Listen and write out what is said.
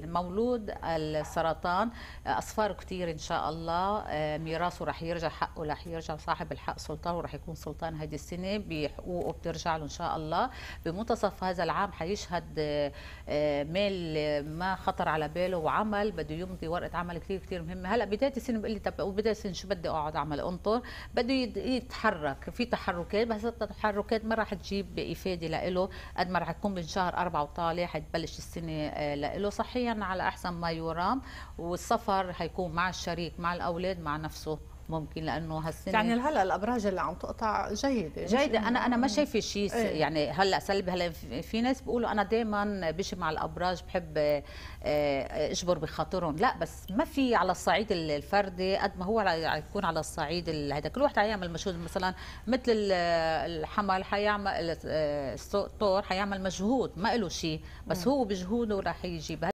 مولود السرطان. أصفار كثير إن شاء الله. آه، ميراثه رح يرجع حقه رح يرجع صاحب الحق سلطان ورح يكون سلطان هذه السنة. بحقوقه بترجع له إن شاء الله. بمنتصف هذا العام حيشهد آه، آه، ميل ما خطر على باله وعمل بده يمضي ورقة عمل كثير كثير مهمة. هلأ بداية السنة بقول لي طب وبدايه السنة شو بدي أقعد أعمل؟ أنطر. بده يتحرك. في تحركات بس التحركات ما رح تجيب إفادة له قد ما رح تكون من شهر أربعة وطالع حتبلش السنة له صحيا على أحسن ما يرام والسفر حيكون مع الشريك مع الأولاد مع نفسه. ممكن لأنه هالسنة يعني هلا الأبراج اللي عم تقطع جيدة جيدة. أنا أنا ما شايفة شيء إيه؟ يعني هلا سلبي. هلا في ناس بيقولوا أنا دائما بمشي مع الأبراج بحب آه، أجبر بخاطرهم. لا بس ما في على الصعيد الفردي قد ما هو يكون على الصعيد هذا كل واحد حيعمل مجهود مثلا مثل الحمل حيعمل الثور حيعمل مجهود. ما له شيء. بس هو بجهوده رح يجيب.